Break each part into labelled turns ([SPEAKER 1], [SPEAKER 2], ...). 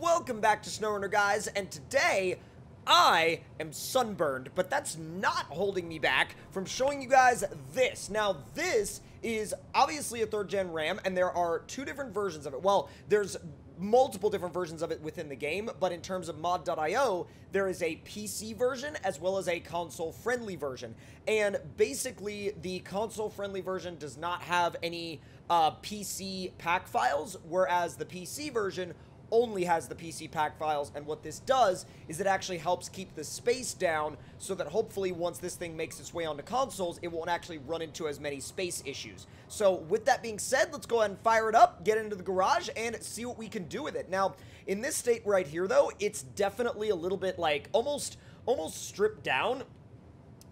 [SPEAKER 1] welcome back to SnowRunner guys, and today I am sunburned, but that's not holding me back from showing you guys this. Now this is obviously a third gen RAM, and there are two different versions of it. Well, there's multiple different versions of it within the game, but in terms of mod.io, there is a PC version as well as a console-friendly version. And basically, the console-friendly version does not have any uh, PC pack files, whereas the PC version only has the PC pack files, and what this does is it actually helps keep the space down so that hopefully once this thing makes its way onto consoles, it won't actually run into as many space issues. So with that being said, let's go ahead and fire it up, get into the garage, and see what we can do with it. Now, in this state right here, though, it's definitely a little bit like almost, almost stripped down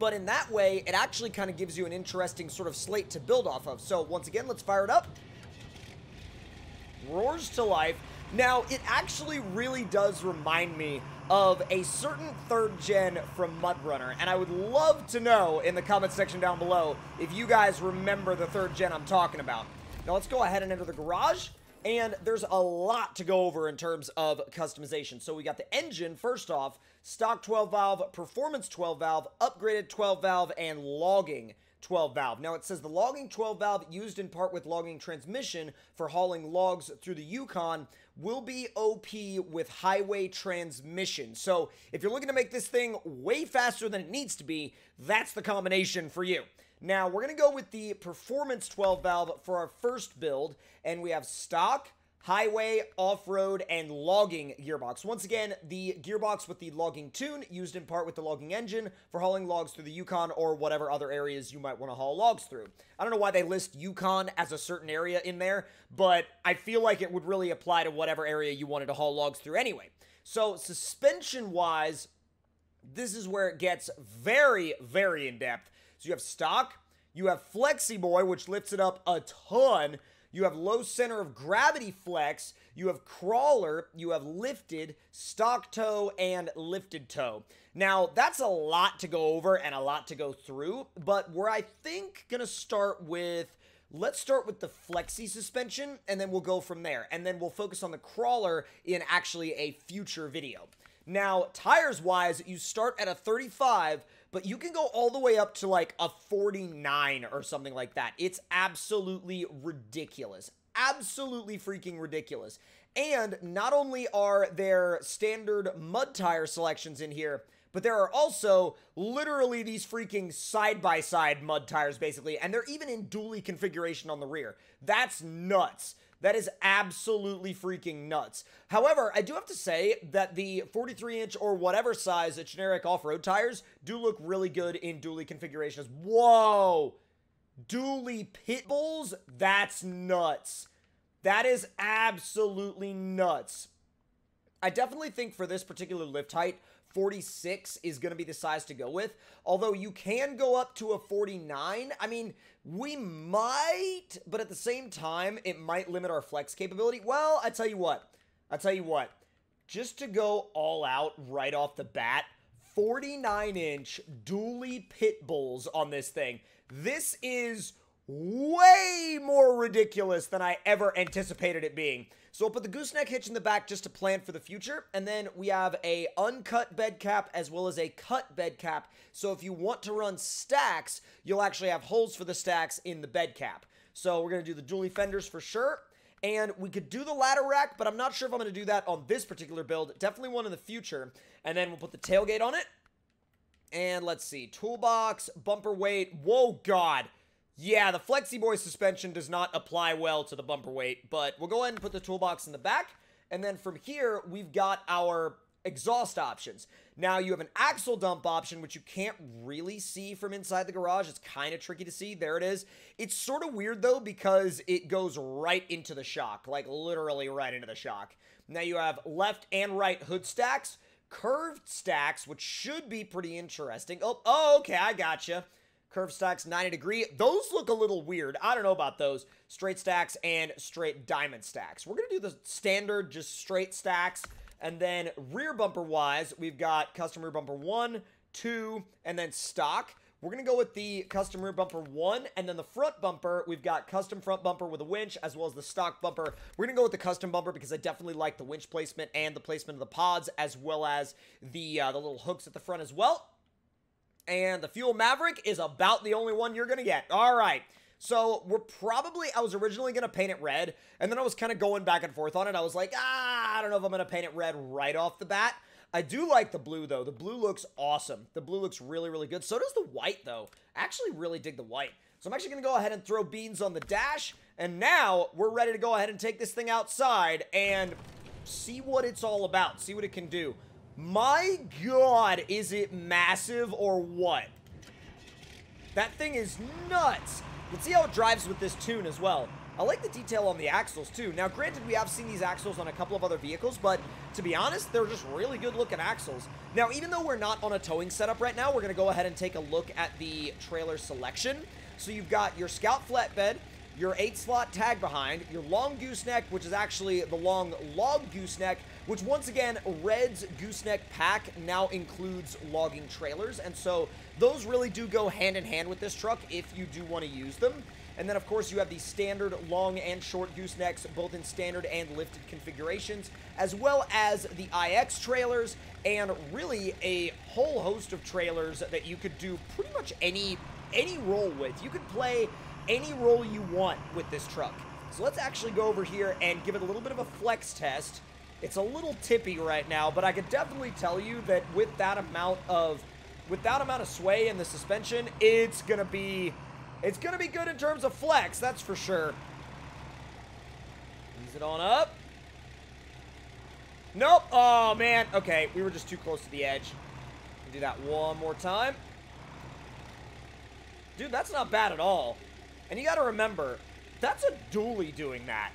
[SPEAKER 1] but in that way, it actually kind of gives you an interesting sort of slate to build off of. So once again, let's fire it up. Roars to life. Now, it actually really does remind me of a certain third gen from MudRunner, and I would love to know in the comment section down below if you guys remember the third gen I'm talking about. Now, let's go ahead and enter the garage, and there's a lot to go over in terms of customization. So we got the engine, first off, stock 12 valve, performance 12 valve, upgraded 12 valve, and logging 12 valve. Now it says the logging 12 valve used in part with logging transmission for hauling logs through the Yukon will be OP with highway transmission. So if you're looking to make this thing way faster than it needs to be, that's the combination for you. Now we're going to go with the performance 12 valve for our first build and we have stock, highway, off-road, and logging gearbox. Once again, the gearbox with the logging tune, used in part with the logging engine for hauling logs through the Yukon or whatever other areas you might want to haul logs through. I don't know why they list Yukon as a certain area in there, but I feel like it would really apply to whatever area you wanted to haul logs through anyway. So suspension-wise, this is where it gets very, very in-depth. So you have stock, you have Flexi Boy, which lifts it up a ton, you have low center of gravity flex, you have crawler, you have lifted, stock toe, and lifted toe. Now, that's a lot to go over and a lot to go through, but we're, I think, going to start with Let's start with the flexi suspension and then we'll go from there. And then we'll focus on the crawler in actually a future video. Now, tires wise, you start at a 35, but you can go all the way up to like a 49 or something like that. It's absolutely ridiculous. Absolutely freaking ridiculous. And not only are there standard mud tire selections in here, but there are also literally these freaking side-by-side mud tires, basically, and they're even in dually configuration on the rear. That's nuts. That is absolutely freaking nuts. However, I do have to say that the 43 inch or whatever size generic off-road tires do look really good in dually configurations. Whoa! Dually pit bulls? That's nuts. That is absolutely nuts. I definitely think for this particular lift height, 46 is going to be the size to go with. Although you can go up to a 49. I mean, we might, but at the same time, it might limit our flex capability. Well, I tell you what. I tell you what. Just to go all out right off the bat, 49 inch dually pit bulls on this thing. This is way more ridiculous than I ever anticipated it being. So we'll put the gooseneck hitch in the back just to plan for the future. And then we have a uncut bed cap as well as a cut bed cap. So if you want to run stacks, you'll actually have holes for the stacks in the bed cap. So we're going to do the dually fenders for sure. And we could do the ladder rack, but I'm not sure if I'm going to do that on this particular build. Definitely one in the future. And then we'll put the tailgate on it. And let's see. Toolbox, bumper weight. Whoa, God. Yeah, the FlexiBoy suspension does not apply well to the bumper weight, but we'll go ahead and put the toolbox in the back. And then from here, we've got our exhaust options. Now, you have an axle dump option, which you can't really see from inside the garage. It's kind of tricky to see. There it is. It's sort of weird, though, because it goes right into the shock, like literally right into the shock. Now, you have left and right hood stacks, curved stacks, which should be pretty interesting. Oh, oh okay, I gotcha curve stacks 90 degree. Those look a little weird. I don't know about those. Straight stacks and straight diamond stacks. We're going to do the standard, just straight stacks. And then rear bumper wise, we've got custom rear bumper one, two, and then stock, we're going to go with the custom rear bumper 1, and then the front bumper, we've got custom front bumper with a winch, as well as the stock bumper. We're going to go with the custom bumper because I definitely like the winch placement and the placement of the pods, as well as the, uh, the little hooks at the front as well. And the Fuel Maverick is about the only one you're going to get. All right. So we're probably, I was originally going to paint it red, and then I was kind of going back and forth on it. I was like, ah, I don't know if I'm going to paint it red right off the bat. I do like the blue, though. The blue looks awesome. The blue looks really, really good. So does the white, though. I actually really dig the white. So I'm actually going to go ahead and throw beans on the dash. And now we're ready to go ahead and take this thing outside and see what it's all about. See what it can do. My God, is it massive or what? That thing is nuts. Let's see how it drives with this tune as well. I like the detail on the axles too. Now, granted, we have seen these axles on a couple of other vehicles, but to be honest, they're just really good looking axles. Now, even though we're not on a towing setup right now, we're to go ahead and take a look at the trailer selection. So you've got your Scout flatbed, your 8-slot tag behind, your long gooseneck, which is actually the long log gooseneck, which once again, Red's gooseneck pack now includes logging trailers, and so those really do go hand in hand with this truck if you do want to use them. And then, of course, you have the standard long and short goosenecks, both in standard and lifted configurations, as well as the IX trailers, and really a whole host of trailers that you could do pretty much any any role with. You could play any role you want with this truck. So let's actually go over here and give it a little bit of a flex test. It's a little tippy right now, but I could definitely tell you that with that amount of with that amount of sway in the suspension, it's gonna be it's gonna be good in terms of flex, that's for sure. Ease it on up. Nope. Oh man. Okay, we were just too close to the edge. Do that one more time. Dude, that's not bad at all. And you gotta remember, that's a dually doing that.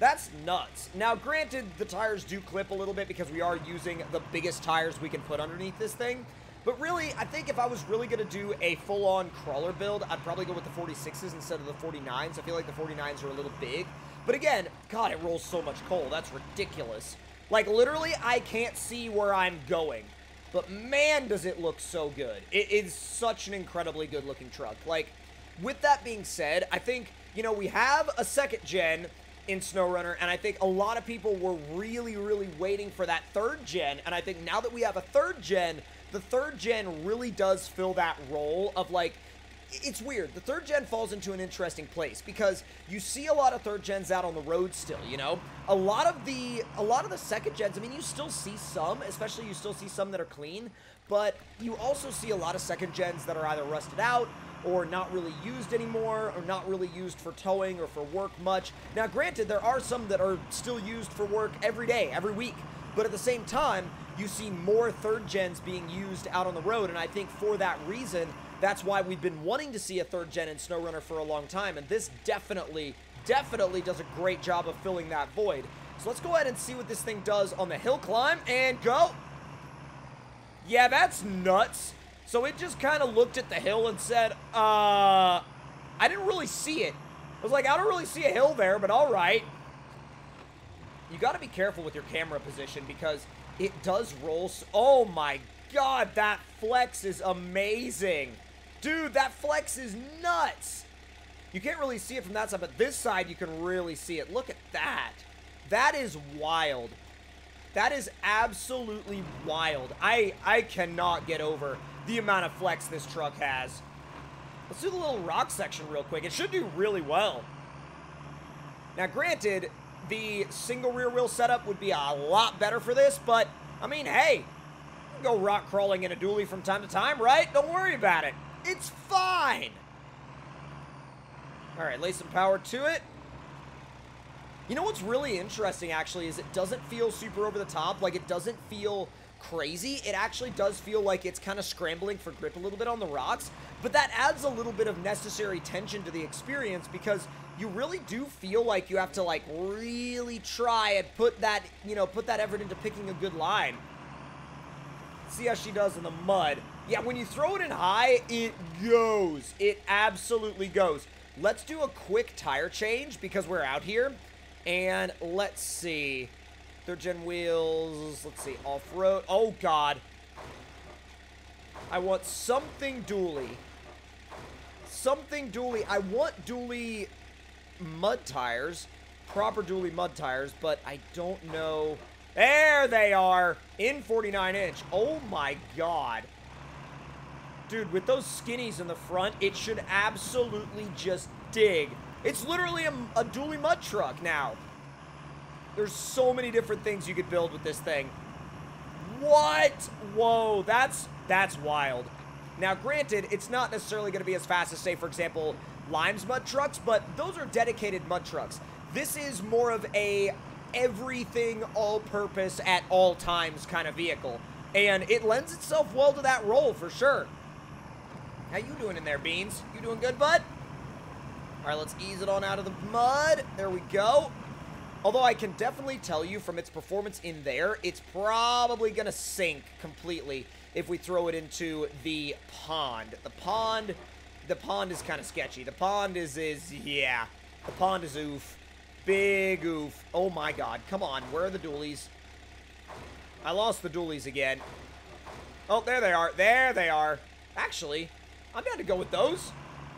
[SPEAKER 1] That's nuts. Now, granted, the tires do clip a little bit because we are using the biggest tires we can put underneath this thing. But really, I think if I was really going to do a full-on crawler build, I'd probably go with the 46s instead of the 49s. I feel like the 49s are a little big. But again, God, it rolls so much coal. That's ridiculous. Like, literally, I can't see where I'm going. But man, does it look so good. It is such an incredibly good-looking truck. Like, with that being said, I think, you know, we have a second gen in SnowRunner, and I think a lot of people were really, really waiting for that third gen, and I think now that we have a third gen, the third gen really does fill that role of like, it's weird. The third gen falls into an interesting place because you see a lot of third gens out on the road still, you know? A lot of the a lot of the second gens, I mean, you still see some, especially you still see some that are clean, but you also see a lot of second gens that are either rusted out or not really used anymore or not really used for towing or for work much. Now, granted, there are some that are still used for work every day, every week, but at the same time, you see more third gens being used out on the road, and I think for that reason, that's why we've been wanting to see a third gen in SnowRunner for a long time, and this definitely, definitely does a great job of filling that void. So let's go ahead and see what this thing does on the hill climb, and go! Yeah, that's nuts. So it just kind of looked at the hill and said, uh, I didn't really see it. I was like, I don't really see a hill there, but all right. You got to be careful with your camera position because it does roll. oh my god, that flex is amazing. Dude, that flex is nuts. You can't really see it from that side, but this side you can really see it. Look at that. That is wild. That is absolutely wild. I, I cannot get over the amount of flex this truck has. Let's do the little rock section real quick. It should do really well. Now, granted, the single rear wheel setup would be a lot better for this, but, I mean, hey, go rock crawling in a dually from time to time, right? Don't worry about it. It's fine. All right, lay some power to it. You know what's really interesting, actually, is it doesn't feel super over the top. Like, it doesn't feel crazy. It actually does feel like it's kind of scrambling for grip a little bit on the rocks, but that adds a little bit of necessary tension to the experience because you really do feel like you have to like really try and put that, you know, put that effort into picking a good line. See how she does in the mud. Yeah, when you throw it in high, it goes. It absolutely goes. Let's do a quick tire change because we're out here. And let's see. Third gen wheels. Let's see. Off-road. Oh, God. I want something dually. something dually. I want dually mud tires, proper dually mud tires, but I don't know. There they are, in 49 inch. Oh my god. Dude, with those skinnies in the front, it should absolutely just dig. It's literally a, a dually mud truck now. There's so many different things you could build with this thing. What? Whoa, that's that's wild. Now, granted, it's not necessarily going to be as fast as, say, for example, Lime's mud trucks, but those are dedicated mud trucks. This is more of a everything all-purpose at all times kind of vehicle. And it lends itself well to that role for sure. How you doing in there, Beans? You doing good, bud? All right, let's ease it on out of the mud. There we go. Although I can definitely tell you from its performance in there, it's probably going to sink completely if we throw it into the pond. The pond, the pond is kind of sketchy. The pond is, is, yeah. The pond is oof. Big oof. Oh my god. Come on. Where are the dualies? I lost the dualies again. Oh, there they are. There they are. Actually, I'm to go with those.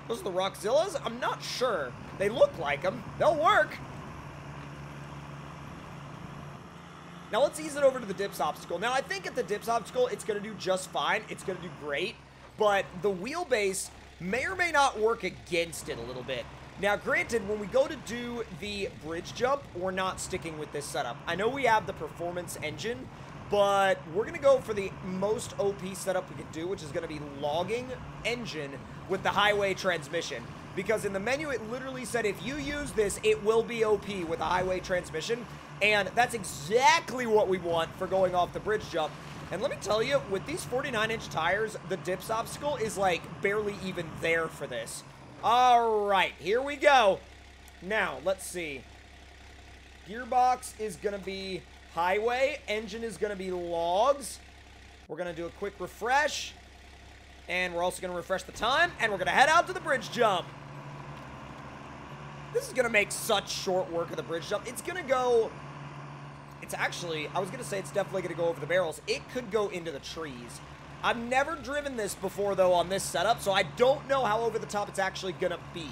[SPEAKER 1] Those are the Rockzillas? I'm not sure. They look like them. They'll work. Now let's ease it over to the dips obstacle. Now I think at the dips obstacle, it's going to do just fine. It's going to do great. But the wheelbase may or may not work against it a little bit. Now, granted, when we go to do the bridge jump, we're not sticking with this setup. I know we have the performance engine, but we're going to go for the most OP setup we could do, which is going to be logging engine with the highway transmission. Because in the menu, it literally said if you use this, it will be OP with a highway transmission. And that's exactly what we want for going off the bridge jump. And let me tell you, with these 49-inch tires, the dips obstacle is, like, barely even there for this. All right, here we go. Now, let's see. Gearbox is going to be highway. Engine is going to be logs. We're going to do a quick refresh. And we're also going to refresh the time. And we're going to head out to the bridge jump. This is going to make such short work of the bridge jump. It's going to go it's actually, I was going to say it's definitely going to go over the barrels. It could go into the trees. I've never driven this before, though, on this setup, so I don't know how over the top it's actually going to be.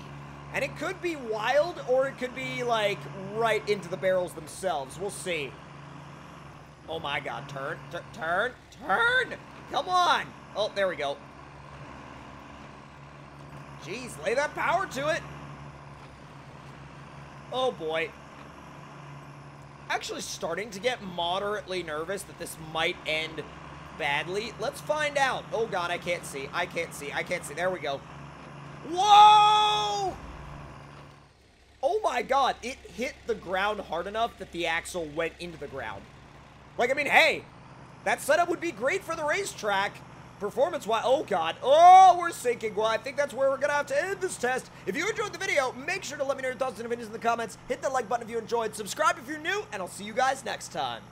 [SPEAKER 1] And it could be wild, or it could be, like, right into the barrels themselves. We'll see. Oh, my God. Turn, turn, turn! Come on! Oh, there we go. Jeez, lay that power to it. Oh, boy actually starting to get moderately nervous that this might end badly. Let's find out. Oh, God, I can't see. I can't see. I can't see. There we go. Whoa! Oh, my God. It hit the ground hard enough that the axle went into the ground. Like, I mean, hey, that setup would be great for the racetrack, performance-wise, oh god, oh, we're sinking. Well, I think that's where we're gonna have to end this test. If you enjoyed the video, make sure to let me know your thoughts and opinions in the comments. Hit the like button if you enjoyed, subscribe if you're new, and I'll see you guys next time.